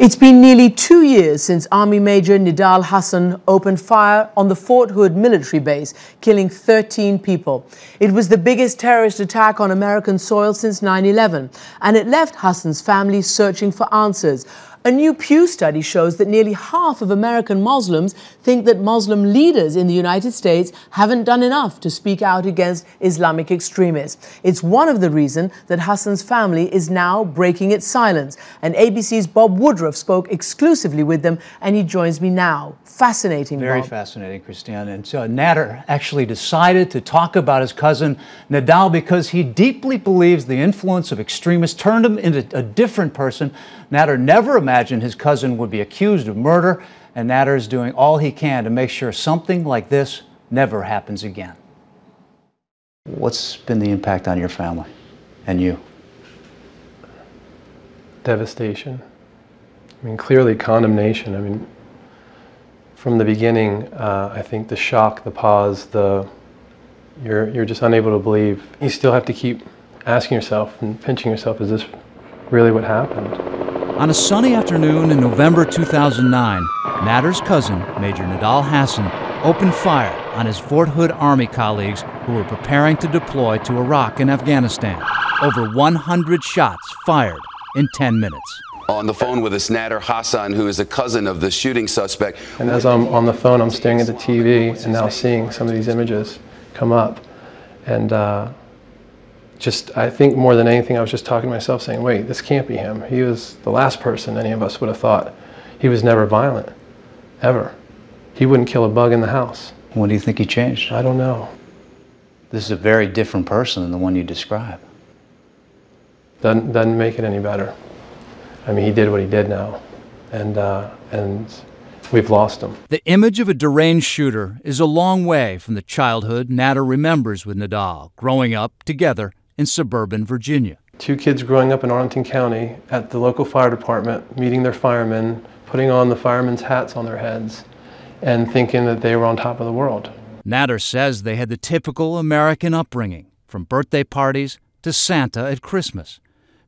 It's been nearly two years since Army Major Nidal Hasan opened fire on the Fort Hood military base, killing 13 people. It was the biggest terrorist attack on American soil since 9 11, and it left Hasan's family searching for answers. A new Pew study shows that nearly half of American Muslims think that Muslim leaders in the United States haven't done enough to speak out against Islamic extremists. It's one of the reasons that Hasan's family is now breaking its silence. And ABC's Bob Woodruff spoke exclusively with them, and he joins me now. Fascinating, Very Bob. fascinating, Christiane. And so Nader actually decided to talk about his cousin Nidal because he deeply believes the influence of extremists turned him into a different person. Nader never imagined his cousin would be accused of murder, and Nader is doing all he can to make sure something like this never happens again. What's been the impact on your family and you? devastation. I mean, clearly condemnation. I mean, from the beginning, uh, I think the shock, the pause, the you're you're just unable to believe. You still have to keep asking yourself and pinching yourself: Is this really what happened? On a sunny afternoon in November 2009, Nader's cousin, Major Nidal Hasan, opened fire on his Fort Hood Army colleagues who were preparing to deploy to Iraq and Afghanistan. Over 100 shots fired in 10 minutes. On the phone with us, Nader Hasan, who is a cousin of the shooting suspect. And as I'm on the phone, I'm staring at the TV and now seeing some of these images come up, and uh, just I think more than anything, I was just talking to myself, saying, "Wait, this can't be him. He was the last person any of us would have thought. He was never violent, ever. He wouldn't kill a bug in the house. When do you think he changed? I don't know. This is a very different person than the one you describe. Doesn't doesn't make it any better. I mean, he did what he did now, and uh, and we've lost him. The image of a deranged shooter is a long way from the childhood Nader remembers with Nidal growing up together in suburban Virginia. Two kids growing up in Arlington County at the local fire department, meeting their firemen, putting on the firemen's hats on their heads, and thinking that they were on top of the world. Nader says they had the typical American upbringing, from birthday parties to Santa at Christmas.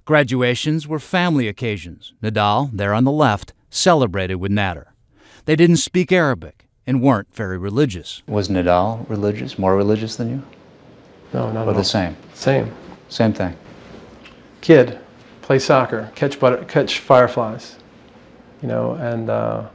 Graduations were family occasions. Nidal, there on the left, celebrated with Nader. They didn't speak Arabic and weren't very religious. Was Nidal religious, more religious than you? No, not Or at the same? Same. Same thing. Kid, play soccer, catch butter, catch fireflies, you know, and uh,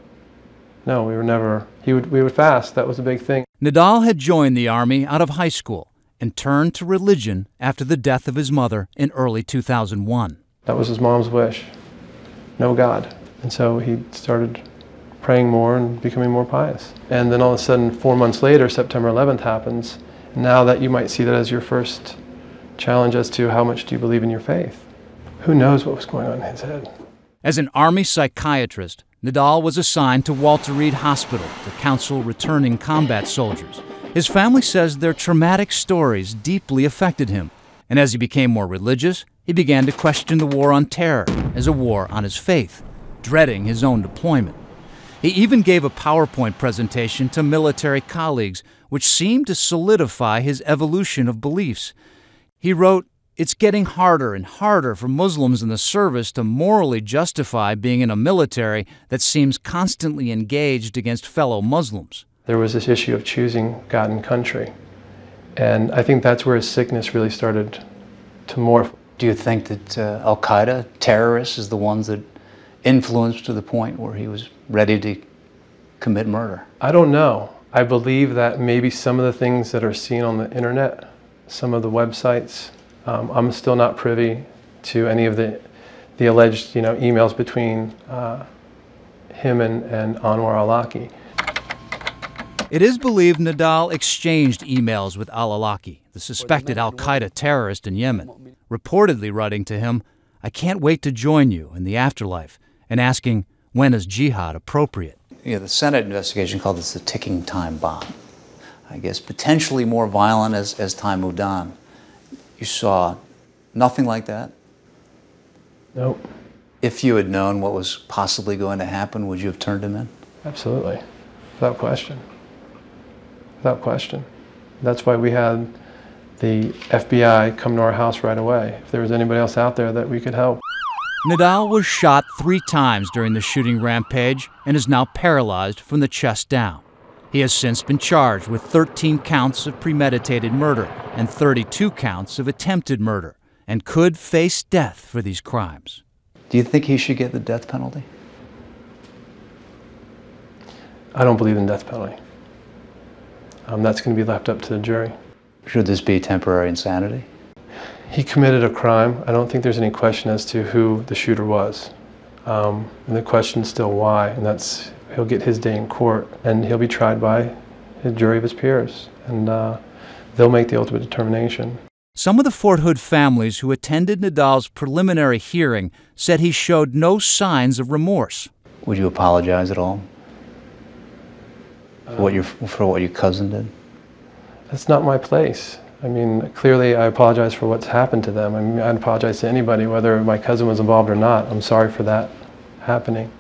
no, we were never. He would we would fast. That was a big thing. Nidal had joined the Army out of high school and turned to religion after the death of his mother in early 2001. That was his mom's wish. No God. And so he started praying more and becoming more pious. And then all of a sudden, four months later, September 11th happens. Now that you might see that as your first challenge as to how much do you believe in your faith. Who knows what was going on in his head? As an Army psychiatrist, Nidal was assigned to Walter Reed Hospital to counsel returning combat soldiers. His family says their traumatic stories deeply affected him, and as he became more religious, he began to question the war on terror as a war on his faith, dreading his own deployment. He even gave a PowerPoint presentation to military colleagues, which seemed to solidify his evolution of beliefs. He wrote, It's getting harder and harder for Muslims in the service to morally justify being in a military that seems constantly engaged against fellow Muslims. There was this issue of choosing God and country. And I think that's where his sickness really started to morph. Do you think that uh, Al Qaeda, terrorists, is the ones that influenced to the point where he was ready to commit murder? I don't know. I believe that maybe some of the things that are seen on the internet, some of the websites, um, I'm still not privy to any of the, the alleged you know, emails between uh, him and, and Anwar al-Awlaki. It is believed Nidal exchanged emails with al Awlaki, the suspected Al Qaeda terrorist in Yemen, reportedly writing to him, I can't wait to join you in the afterlife, and asking, when is jihad appropriate? Yeah, the Senate investigation called this the ticking time bomb. I guess potentially more violent as, as time moved on. You saw nothing like that? Nope, If you had known what was possibly going to happen, would you have turned him in? absolutely, without question. Without question. That's why we had the FBI come to our house right away. If there was anybody else out there that we could help. Nidal was shot three times during the shooting rampage and is now paralyzed from the chest down. He has since been charged with 13 counts of premeditated murder and 32 counts of attempted murder and could face death for these crimes. Do you think he should get the death penalty? I don't believe in death penalty. Um, that's going to be left up to the jury. Should this be temporary insanity? He committed a crime. I don't think there's any question as to who the shooter was. Um, and the question is still why, and that's he'll get his day in court, and he'll be tried by a jury of his peers, and uh, they'll make the ultimate determination. Some of the Fort Hood families who attended Nidal's preliminary hearing said he showed no signs of remorse. Would you apologize at all for what your for what your cousin did? That's not my place. I mean, clearly, I apologize for what's happened to them. I mean, I apologize to anybody, whether my cousin was involved or not. I'm sorry for that happening.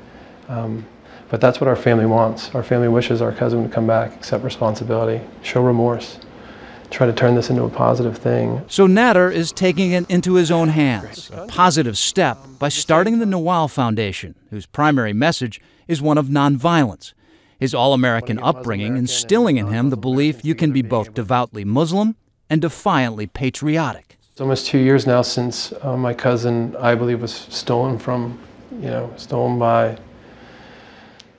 Um, but that's what our family wants. Our family wishes our cousin to come back, accept responsibility, show remorse, try to turn this into a positive thing. So Nader is taking it into his own hands, a positive step, by starting the Nawal Foundation, whose primary message is one of nonviolence. His all American upbringing instilling in him the belief you can be both devoutly Muslim and defiantly patriotic. It's almost two years now since uh, my cousin, I believe, was stolen from, you know, stolen by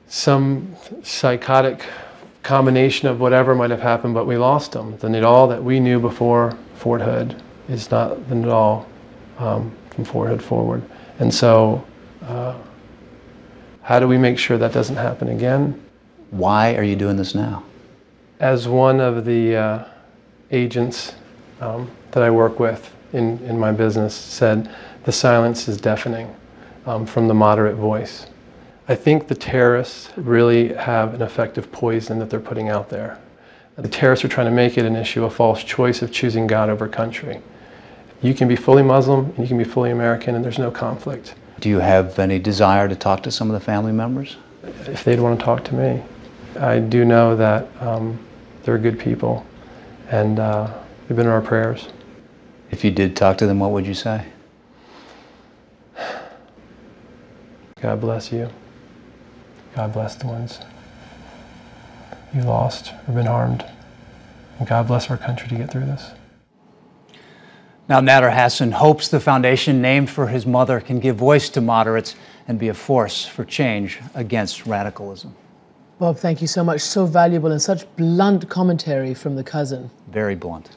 some psychotic combination of whatever might have happened, but we lost him. The Nidal that we knew before Fort Hood is not the Nidal um, from Fort Hood forward. And so, uh, how do we make sure that doesn't happen again? Why are you doing this now? As one of the uh, agents um, that I work with in, in my business said, the silence is deafening um, from the moderate voice. I think the terrorists really have an effective poison that they're putting out there. The terrorists are trying to make it an issue, a false choice of choosing God over country. You can be fully Muslim and you can be fully American and there's no conflict. Do you have any desire to talk to some of the family members? If they'd want to talk to me. I do know that um, they're good people and uh, they've been in our prayers. If you did talk to them, what would you say? God bless you. God bless the ones you lost or been harmed. And God bless our country to get through this. Now, Nader Hasan hopes the foundation named for his mother can give voice to moderates and be a force for change against radicalism. Bob, thank you so much. So valuable and such blunt commentary from the cousin. Very blunt.